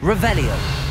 Revelio.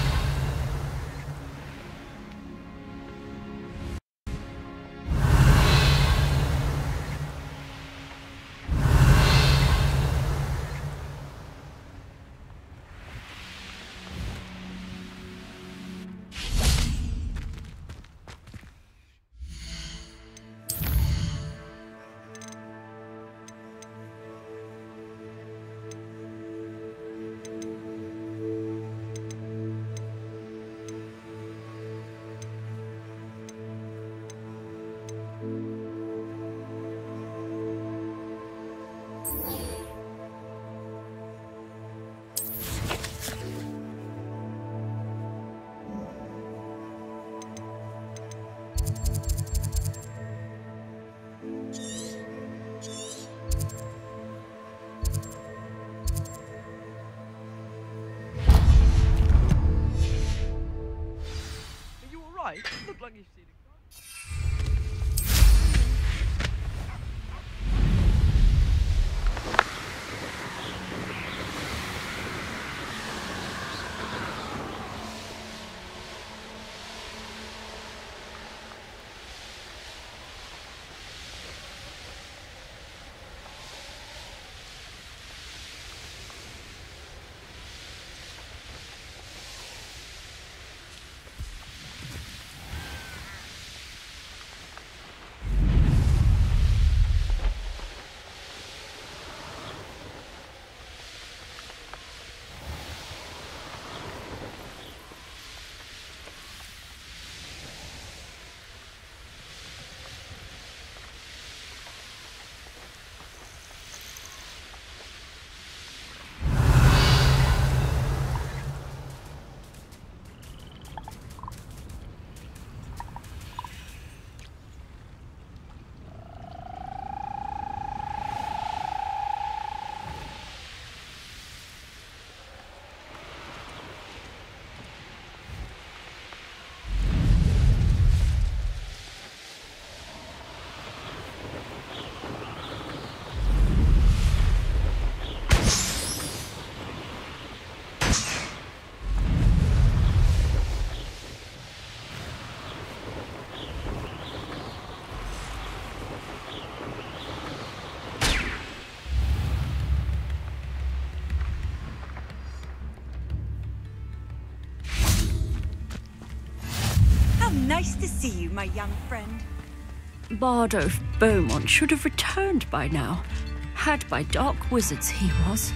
To see you, my young friend. Bardolph Beaumont should have returned by now. Had by dark wizards he was.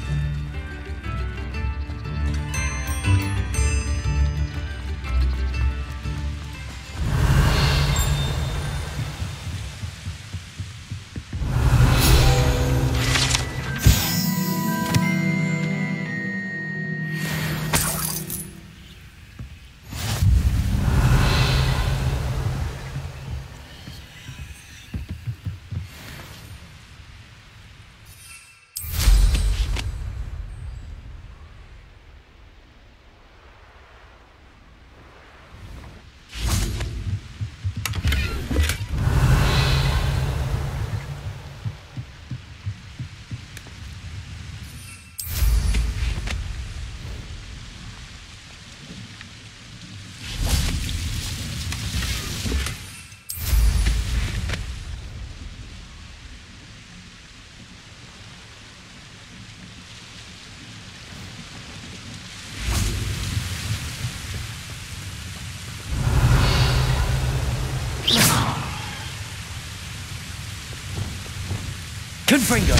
finger.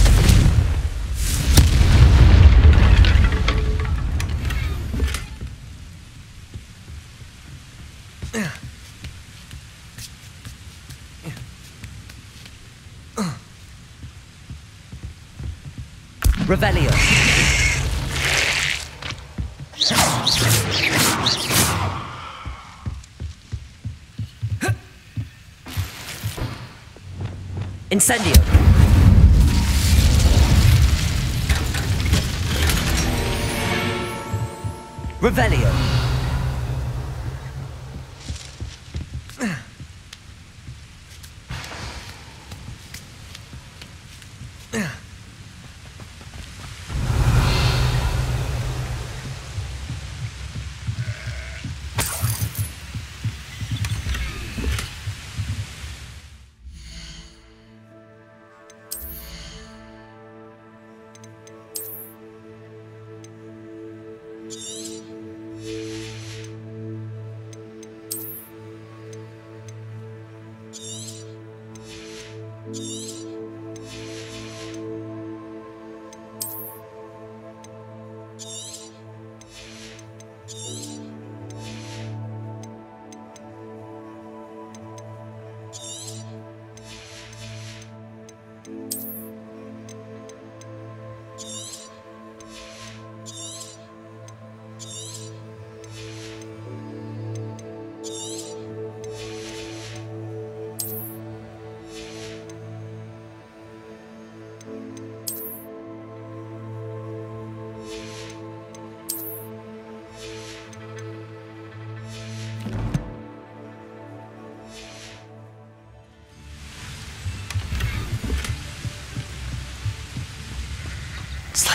Revelio. Incendio. Revelio.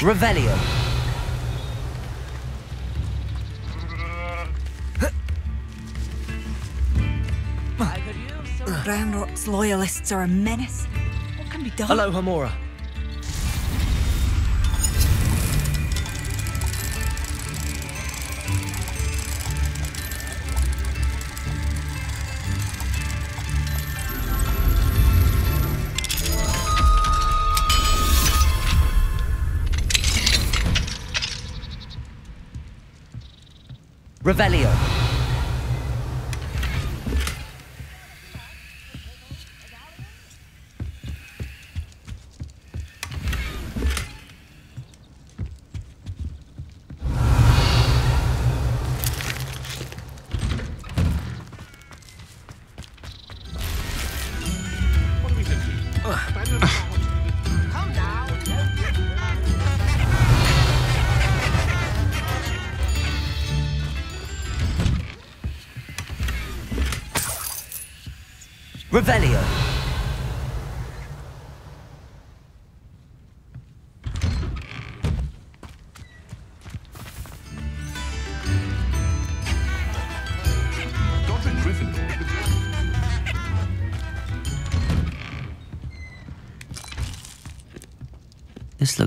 Revelio. I could use some. Ranrock's loyalists are a menace. What can be done? Hello, Hamora. Revelio.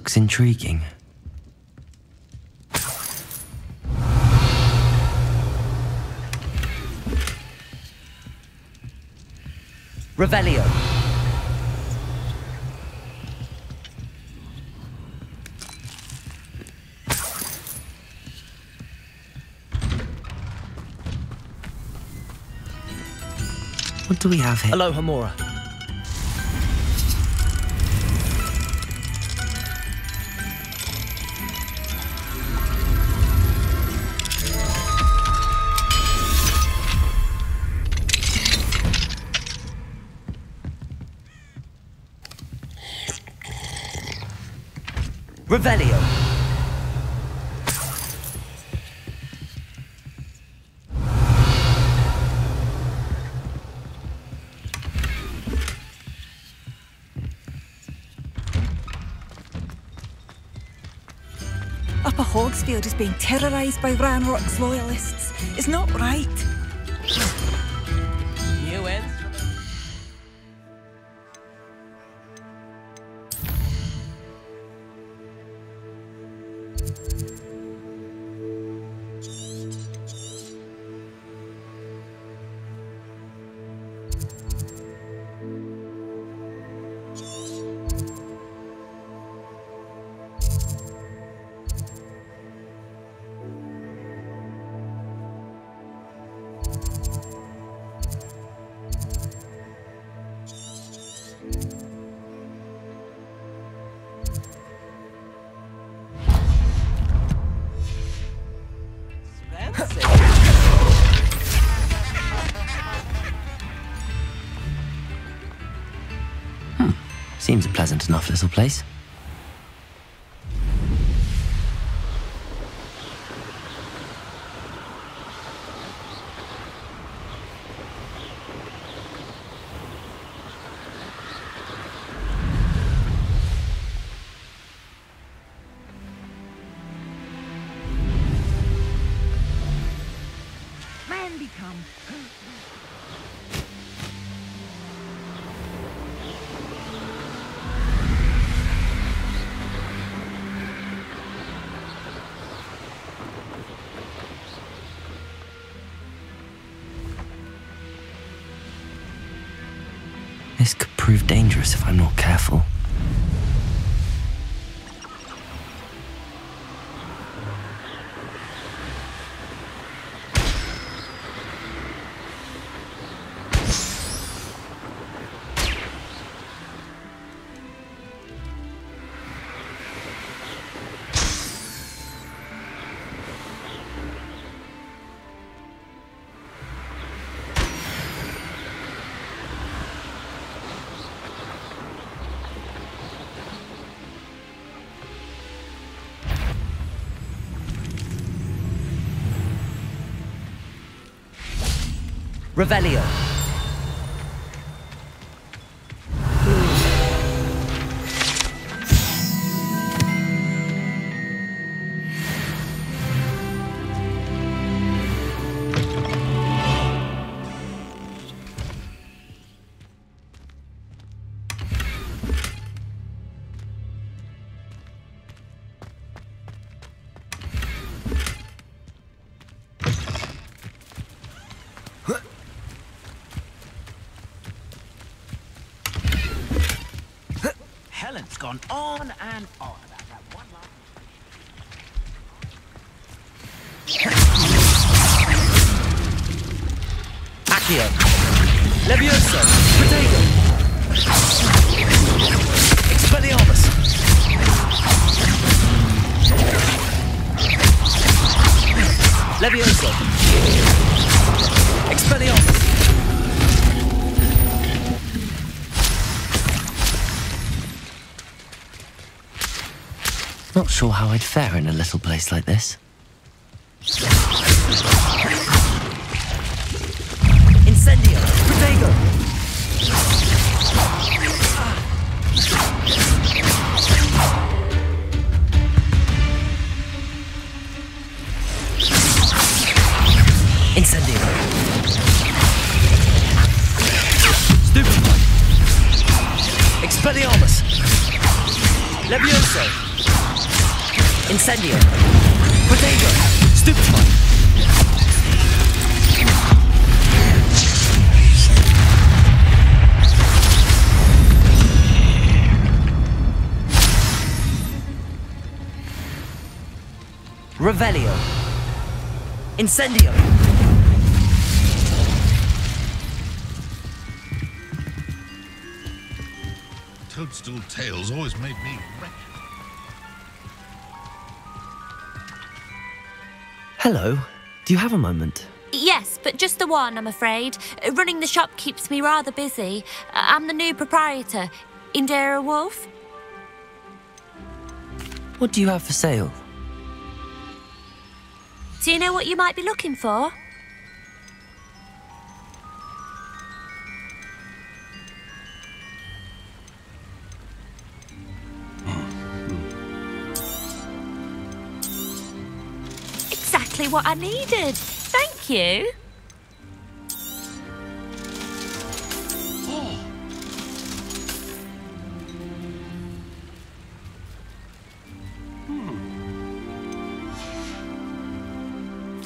Looks intriguing. Revelio. What do we have here? Hello, Hamora. Revelio. Upper Hogsfield is being terrorised by Ranrock's loyalists. It's not right. Pleasant enough little place. Prove dangerous if I'm not careful. Revelio. Helen's gone on and on about that one last. Accio. Levioso. Protego. Expelliarmus. Levioso. Expelliarmus. Not sure how I'd fare in a little place like this. Incendio. Toadstool tales always made me wretched. Hello. Do you have a moment? Yes, but just the one, I'm afraid. Running the shop keeps me rather busy. Uh, I'm the new proprietor, Indira Wolf. What do you have for sale? Do you know what you might be looking for? Exactly what I needed. Thank you.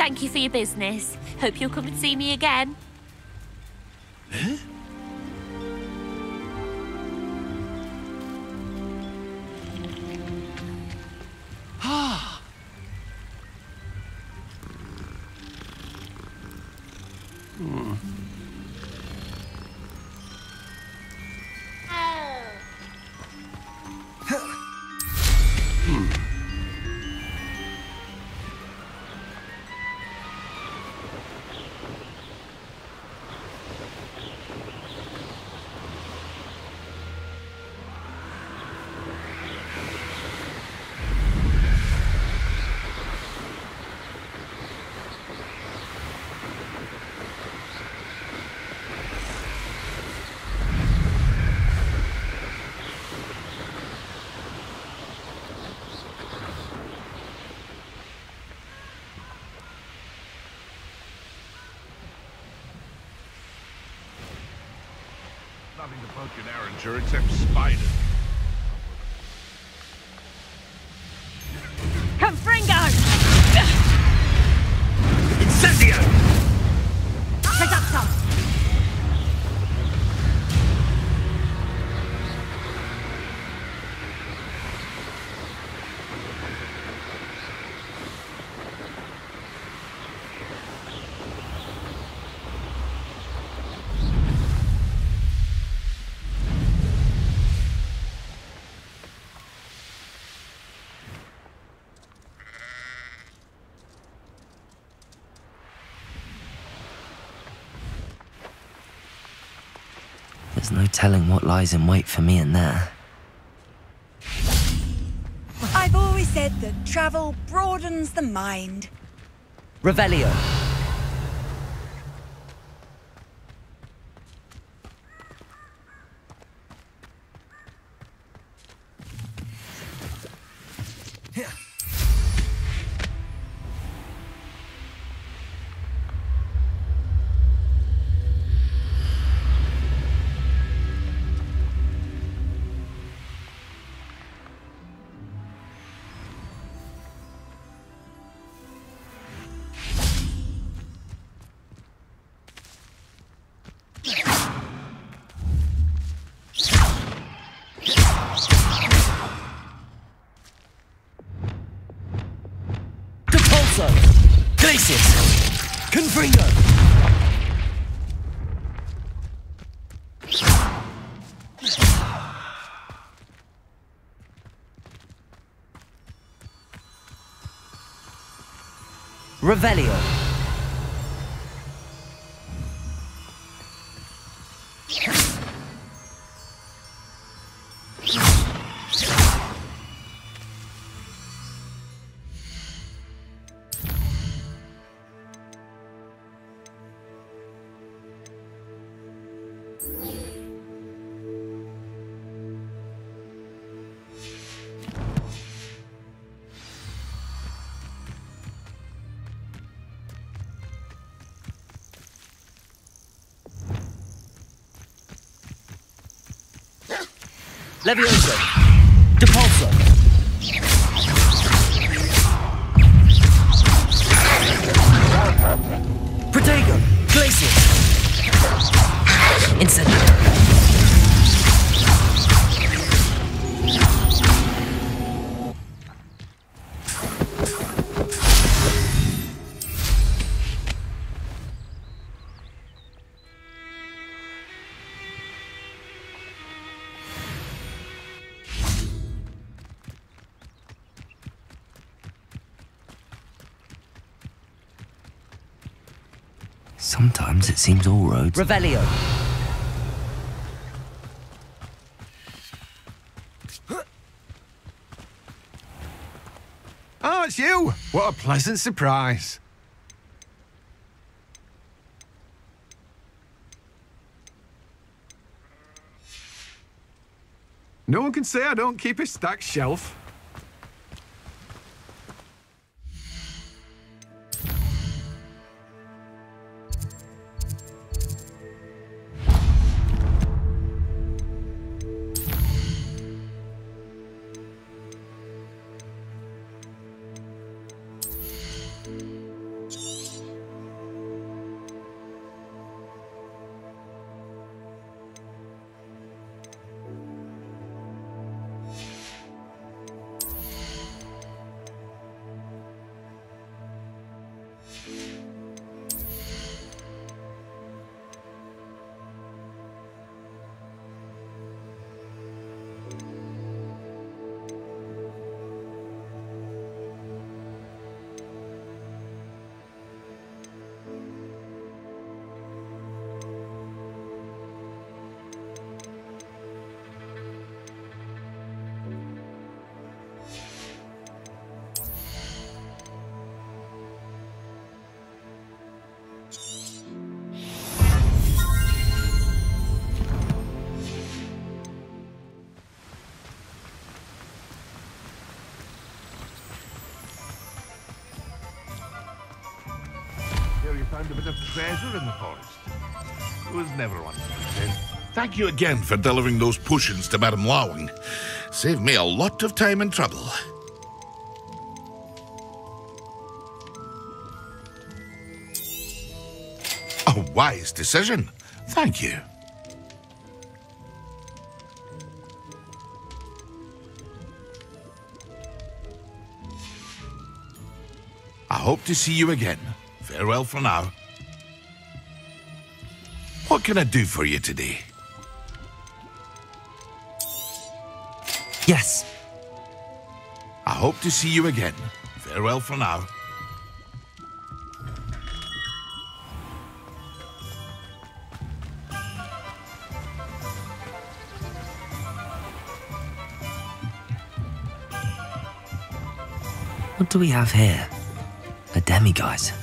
Thank you for your business. Hope you'll come and see me again. Nothing to poke except spiders. Telling what lies in wait for me in there. I've always said that travel broadens the mind. Revelio. Depulso. Glacius. Confringo. Revelio. Levioso. Depulso. Roads. Revelio. Oh, it's you! What a pleasant surprise. No one can say I don't keep a stacked shelf. Found a bit of treasure in the forest. It was never one. Thank you again for delivering those potions to Madame Lawing. Saved me a lot of time and trouble. A wise decision. Thank you. I hope to see you again. Eh, Farewell for now. What can I do for you today? Yes. I hope to see you again. Farewell for now. What do we have here? A demiguise.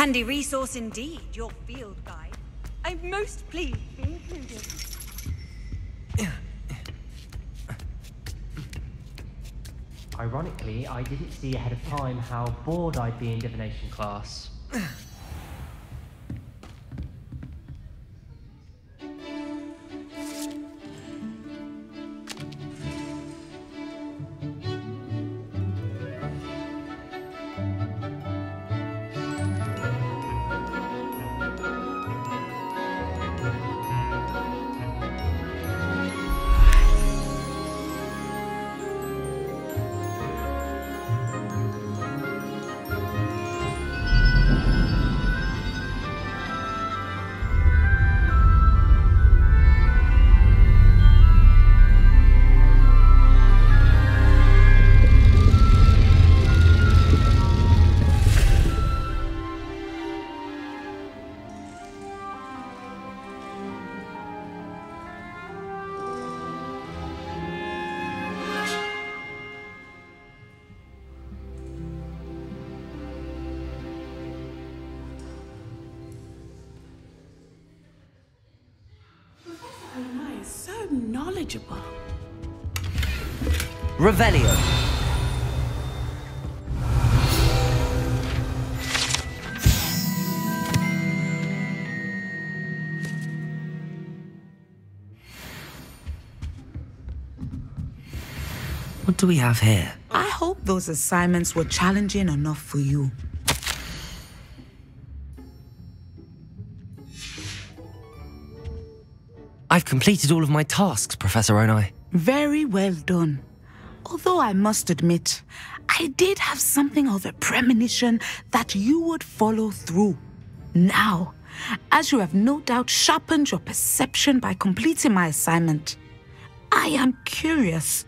Handy resource indeed, your field guide. I'm most pleased to be included. Ironically, I didn't see ahead of time how bored I'd be in divination class. Knowledgeable. Revelio. What do we have here? I hope those assignments were challenging enough for you. Completed all of my tasks, Professor Onai. Very well done. Although I must admit, I did have something of a premonition that you would follow through. Now, as you have no doubt sharpened your perception by completing my assignment, I am curious,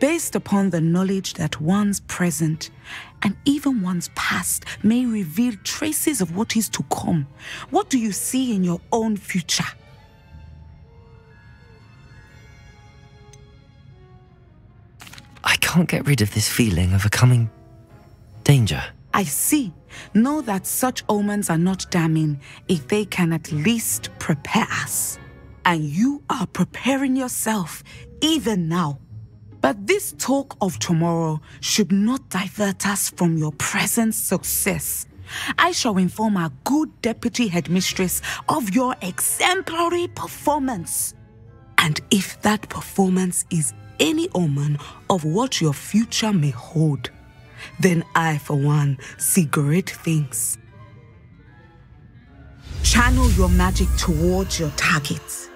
based upon the knowledge that one's present and even one's past may reveal traces of what is to come. What do you see in your own future? Can't get rid of this feeling of a coming danger. I see. Know that such omens are not damning if they can at least prepare us. And you are preparing yourself even now. But this talk of tomorrow should not divert us from your present success. I shall inform our good deputy headmistress of your exemplary performance. And if that performance is any omen of what your future may hold, then I, for one, see great things. Channel your magic towards your targets.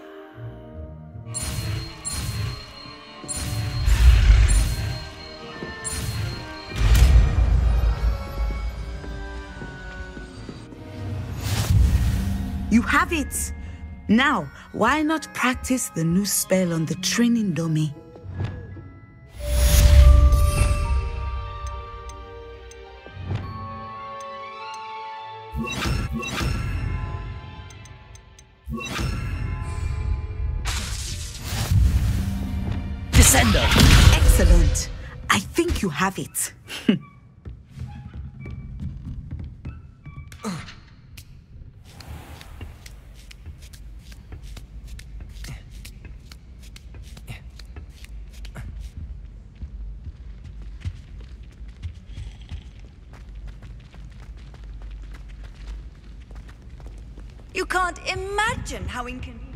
You have it! Now, why not practice the new spell on the training dummy? You have it. You can't imagine how inconvenient.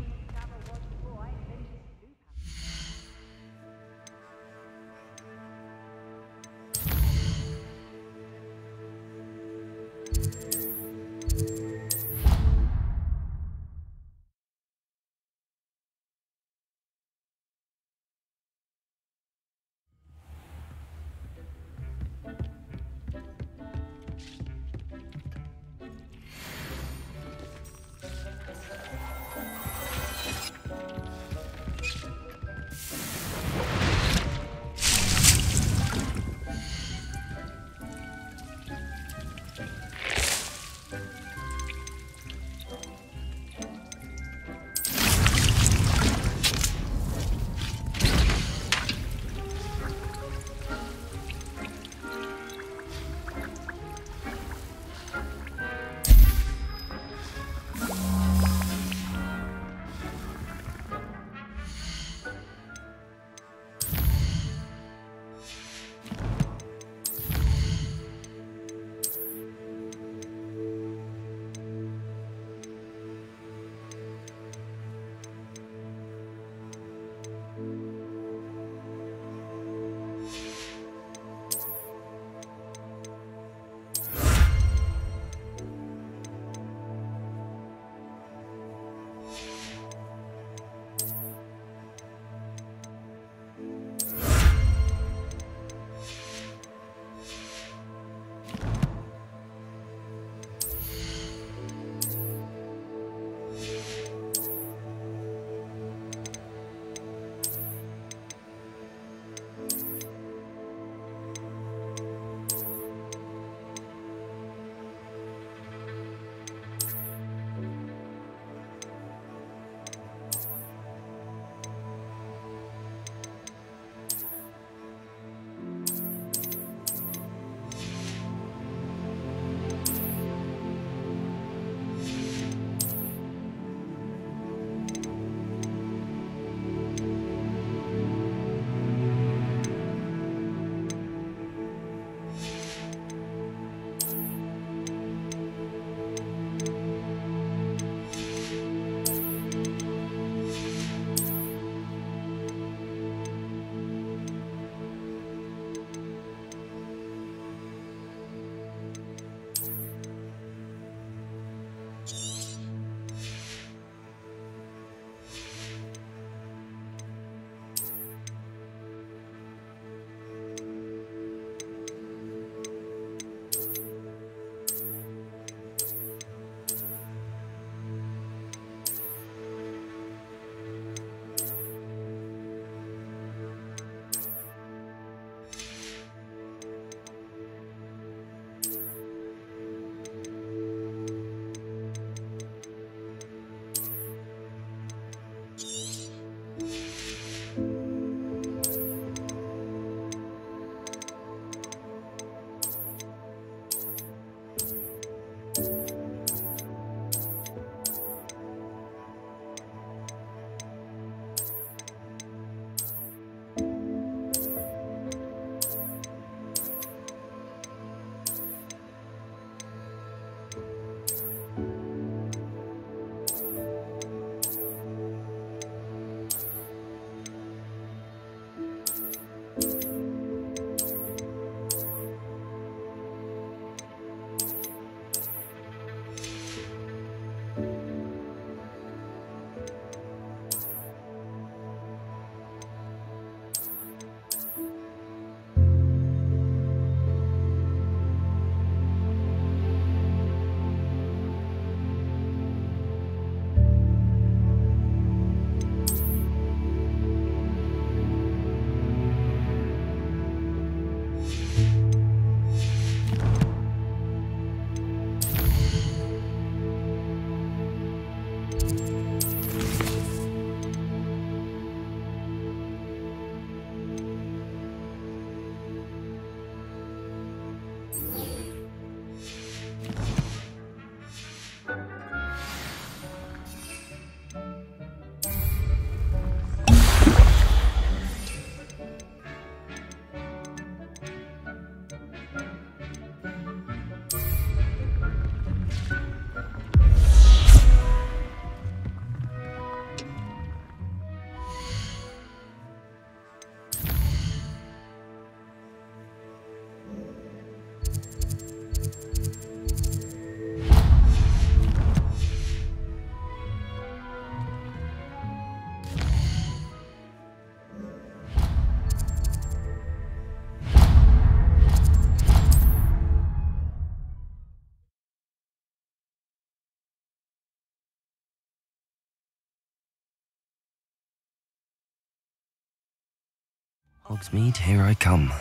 Hogsmeade, here I come.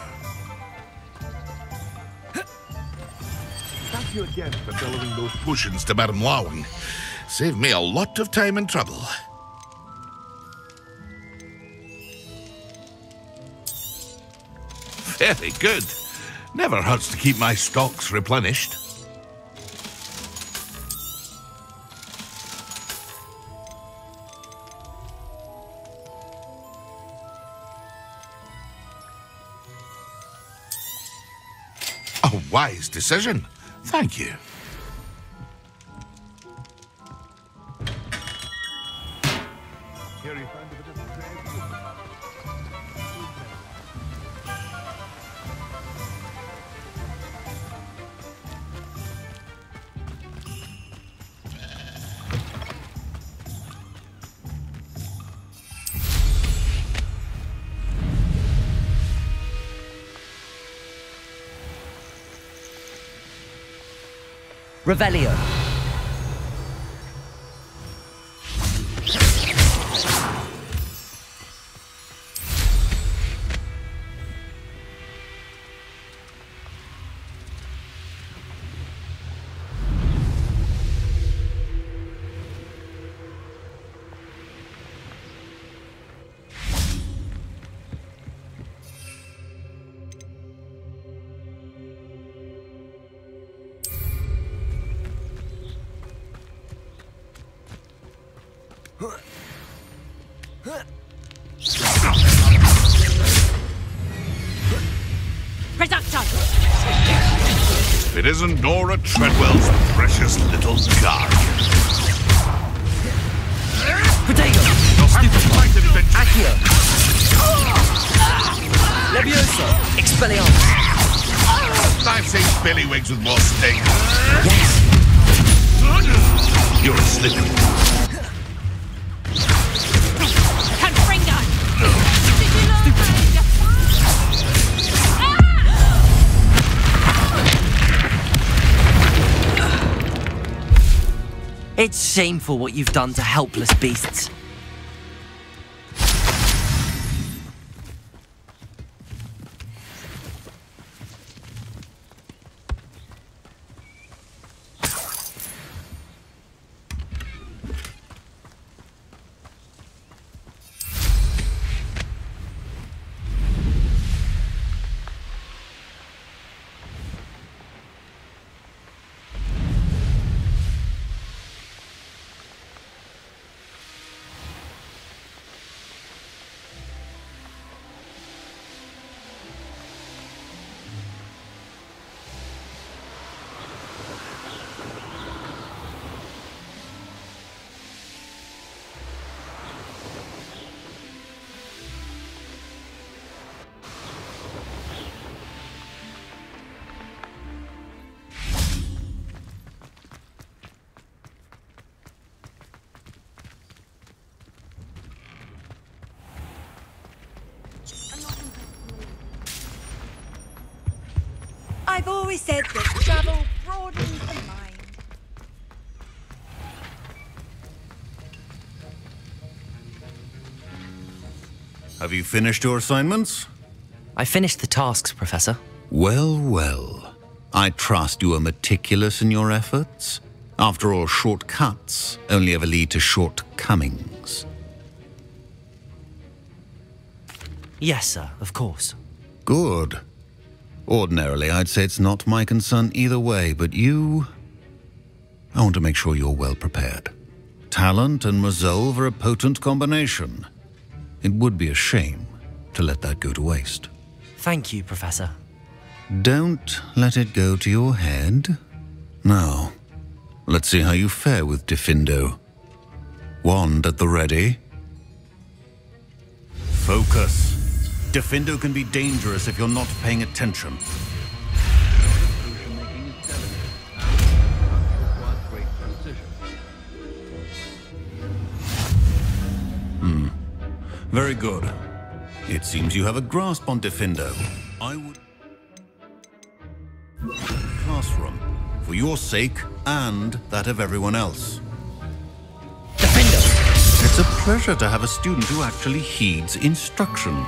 Thank you again for delivering those potions to Madame Lowing. Saved me a lot of time and trouble. Very good. Never hurts to keep my stocks replenished. Wise decision. Thank you. Revelio. Reducto! If it isn't Nora Treadwell's precious little guard. Protego. Accio. Levioso. Expelliarmus. I've seen Billywigs with more sting. Yes. You're a slippery. It's shameful what you've done to helpless beasts. Always said that travel broadens the mind. Have you finished your assignments? I finished the tasks, Professor. Well, well. I trust you are meticulous in your efforts. After all, shortcuts only ever lead to shortcomings. Yes, sir, of course. Good. Ordinarily, I'd say it's not my concern either way, but you. I want to make sure you're well prepared. Talent and resolve are a potent combination. It would be a shame to let that go to waste. Thank you, Professor. Don't let it go to your head. Now, let's see how you fare with Diffindo. Wand at the ready. Focus. Diffindo can be dangerous if you're not paying attention. Hmm. Very good. It seems you have a grasp on Diffindo. I would... Classroom. For your sake and that of everyone else. Diffindo! It's a pleasure to have a student who actually heeds instruction.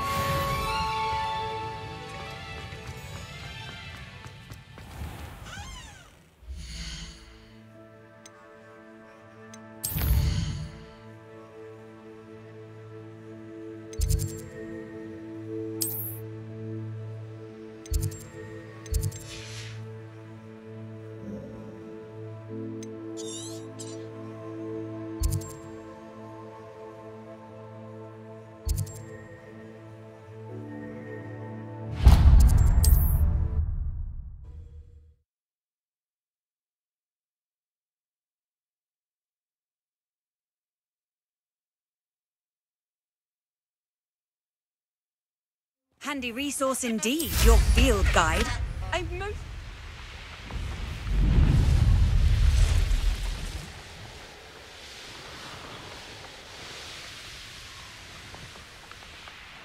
Handy resource indeed, your field guide. I'm most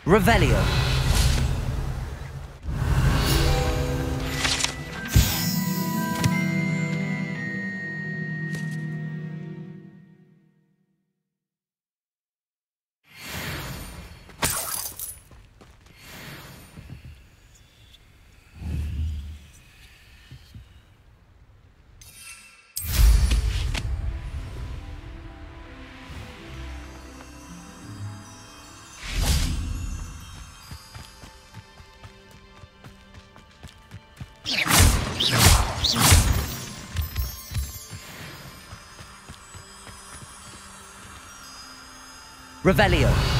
Revelio. Revelio.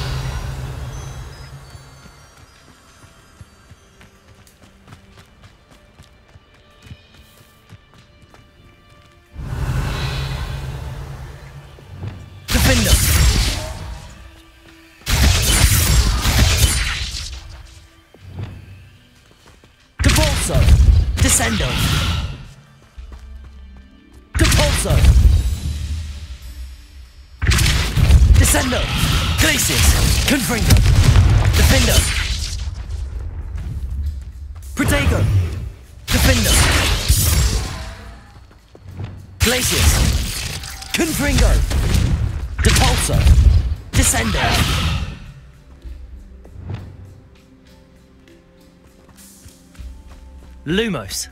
Lumos.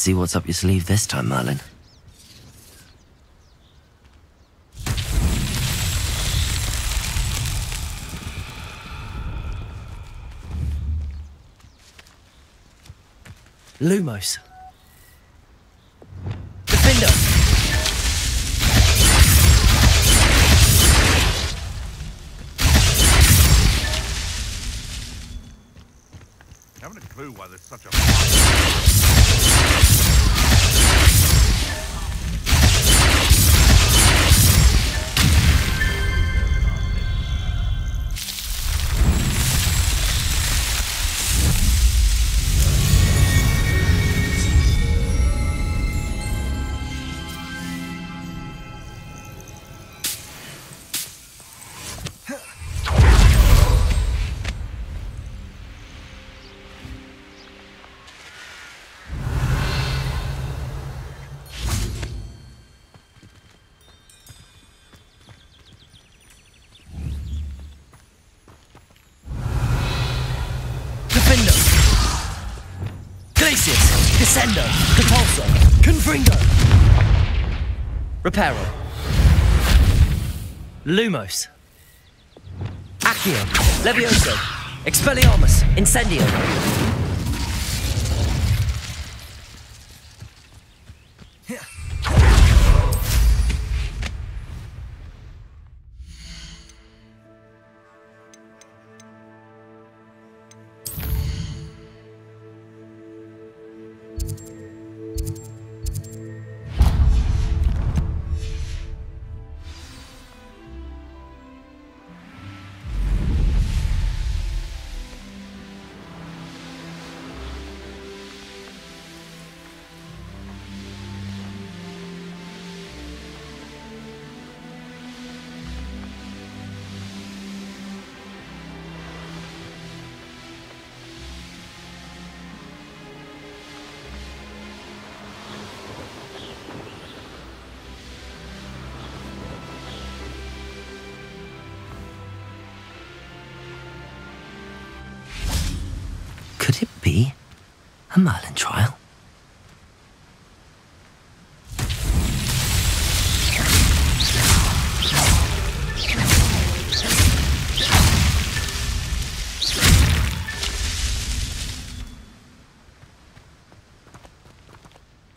Let's see what's up your sleeve this time, Merlin. Lumos. Reparo. Lumos. Accio. Levioso. Expelliarmus. Incendio. Be a Merlin trial?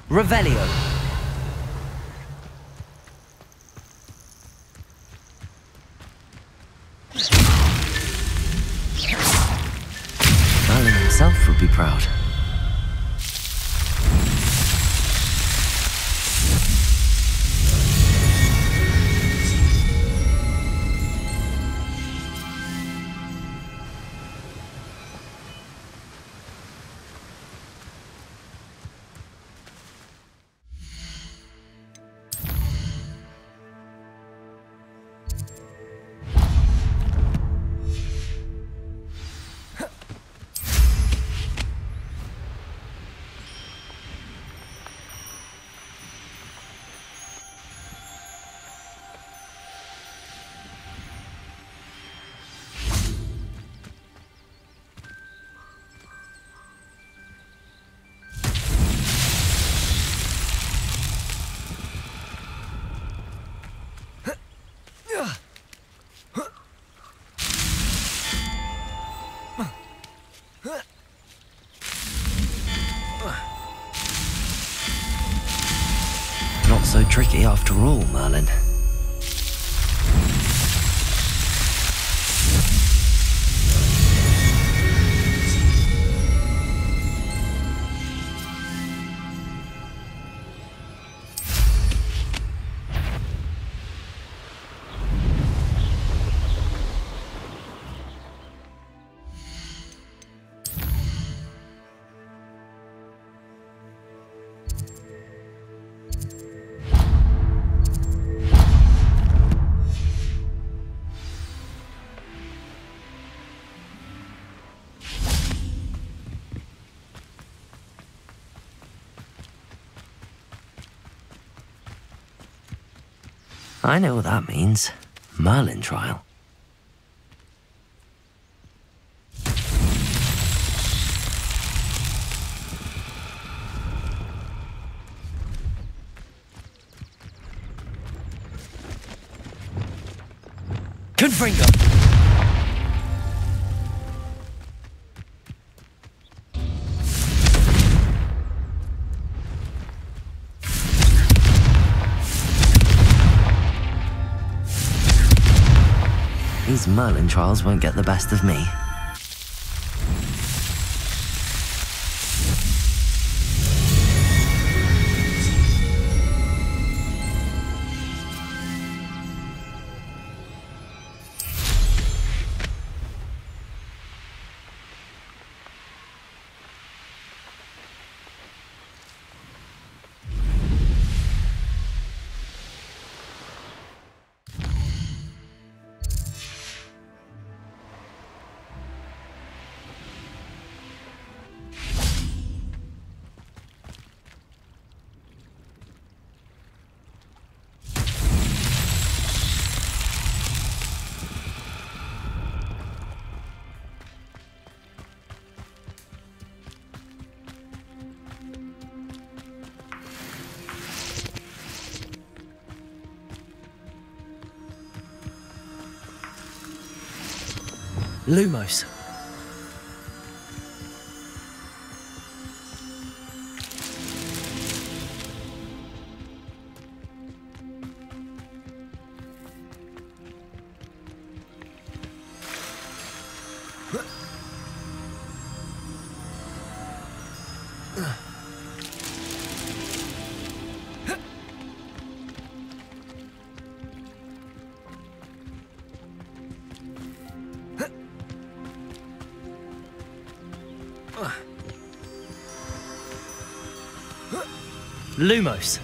Revelio. Not so tricky after all, Merlin. I know what that means. Merlin trial. Merlin trials won't get the best of me. Lumos. Lumos.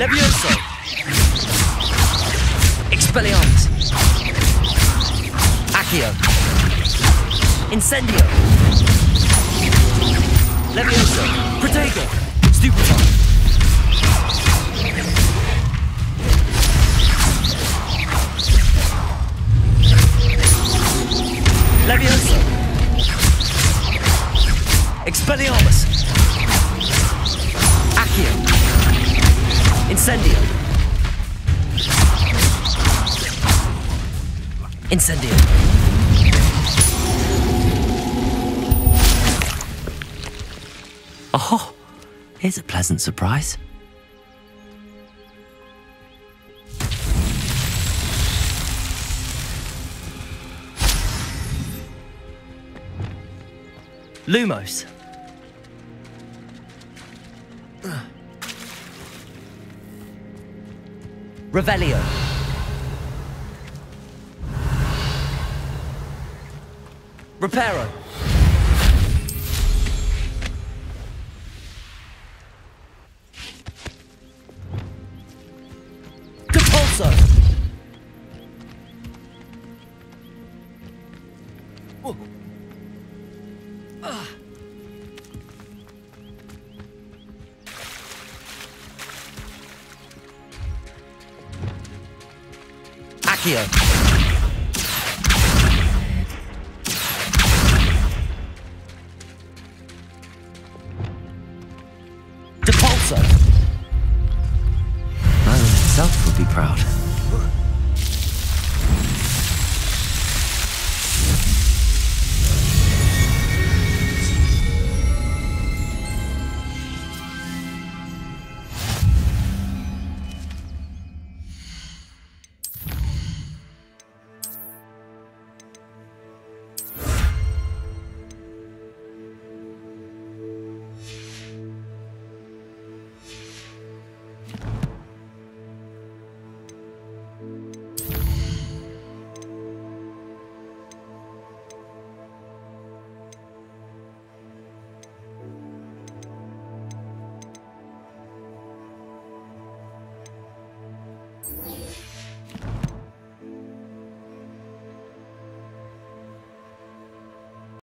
Levioso! Expelliarmus! Accio! Incendio! surprise? Lumos. Revelio. Reparo.